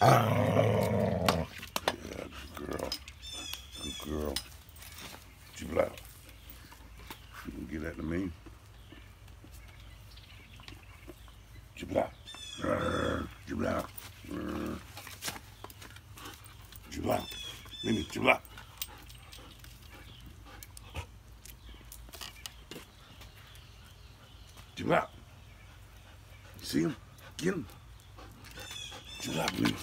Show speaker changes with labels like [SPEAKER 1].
[SPEAKER 1] Yeah, good girl. Good girl. Jibla. You can get that to me. Jibla. Jibla. Jibla. Mimi, jibla. Jibla. See him? Get him. Mimi.